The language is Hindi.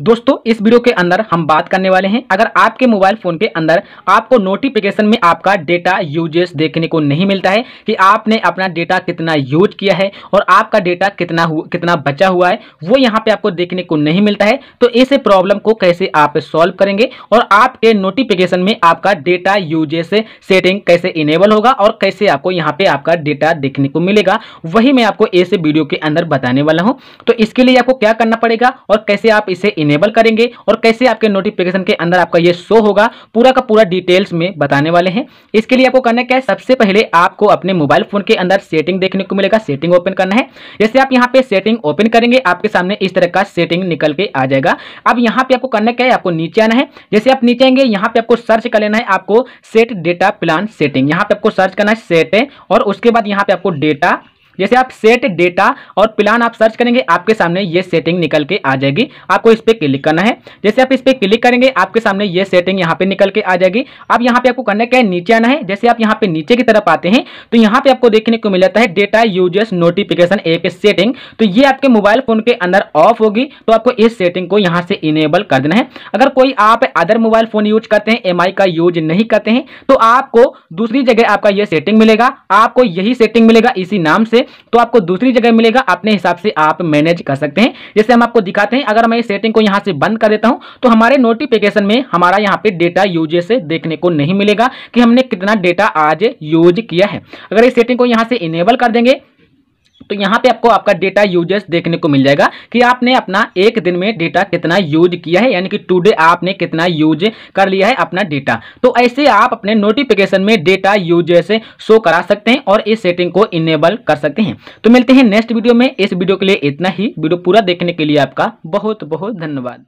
दोस्तों, इस वीडियो के अंदर हम बात करने वाले हैं। अगर आपके मोबाइल फ़ोन के अंदर आपको नोटिफिकेशन में आपका डेटा यूजेस देखने को नहीं मिलता है कि आपने अपना डेटा कितना यूज़ किया है और आपका डेटा कितना कितना बचा हुआ है, वो यहाँ पे आपको देखने को नहीं मिलता है तो इस प्रॉब्लम को कैसे आप सॉल्व करेंगे और आपके नोटिफिकेशन में आपका डेटा यूजेस सेटिंग कैसे इनेबल होगा और कैसे आपको यहाँ पे आपका डेटा देखने को मिलेगा, वही मैं आपको इस वीडियो के अंदर बताने वाला हूँ। तो इसके लिए आपको क्या करना पड़ेगा और कैसे आप इसे इनेबल करेंगे और कैसे आपके नोटिफिकेशन के अंदर आपका ये शो होगा, पूरा का पूरा डिटेल्स में बताने वाले हैं। इसके लिए आपको करना क्या है, सबसे पहले आपको अपने मोबाइल फ़ोन के अंदर सेटिंग देखने को मिलेगा सेटिंग ओपन करना है। जैसे आप यहाँ पे सेटिंग ओपन करेंगे, आपके सामने इस तरह का सेटिंग निकल के आ जाएगा। अब यहाँ पे आपको करना क्या है, आपको नीचे आना है। जैसे आप नीचे आएँगे, यहाँ पे आपको सर्च कर लेना है, आपको सेट डेटा प्लान सेटिंग यहाँ पे आपको सर्च करना है सेट और उसके बाद यहाँ पे आपको डेटा जैसे आप सेट डेटा और प्लान आप सर्च करेंगे, आपके सामने ये सेटिंग निकल के आ जाएगी। आपको इस पर क्लिक करना है। जैसे आप इस पर क्लिक करेंगे, आपके सामने ये सेटिंग यहाँ पे निकल के आ जाएगी। अब यहाँ पे आपको करना क्या? है नीचे आना है। जैसे आप यहाँ पे नीचे की तरफ़ आते हैं तो यहाँ पे आपको देखने को मिल जाता है डेटा यूज़र्स नोटिफिकेशन एक सेटिंग तो ये आपके मोबाइल फ़ोन के अंदर ऑफ़ होगी। तो आपको इस सेटिंग को यहाँ से इनेबल कर देना है। अगर कोई आप अदर मोबाइल फ़ोन यूज़ करते हैं एमआई का यूज़ नहीं करते हैं तो आपको दूसरी जगह आपका ये सेटिंग मिलेगा। आपको यही सेटिंग मिलेगा इसी नाम तो आपको दूसरी जगह मिलेगा, अपने हिसाब से आप मैनेज कर सकते हैं। जैसे हम आपको दिखाते हैं, अगर मैं इस सेटिंग को यहाँ से बंद कर देता हूँ तो हमारे नोटिफिकेशन में हमारा यहाँ पे डेटा यूजेस से देखने को नहीं मिलेगा कि हमने कितना डेटा आज यूज़ किया है। अगर इस सेटिंग को यहाँ से इनेबल कर देंगे तो यहाँ पे आपको आपका डेटा यूजेस देखने को मिल जाएगा कि आपने अपना एक दिन में डेटा कितना यूज़ किया है, यानी कि टुडे आपने कितना यूज़ कर लिया है अपना डेटा तो ऐसे आप अपने नोटिफिकेशन में डेटा यूजेस शो करा सकते हैं और इस सेटिंग को इनेबल कर सकते हैं। तो मिलते हैं नेक्स्ट वीडियो में। इस वीडियो के लिए इतना ही। वीडियो पूरा देखने के लिए आपका बहुत बहुत धन्यवाद।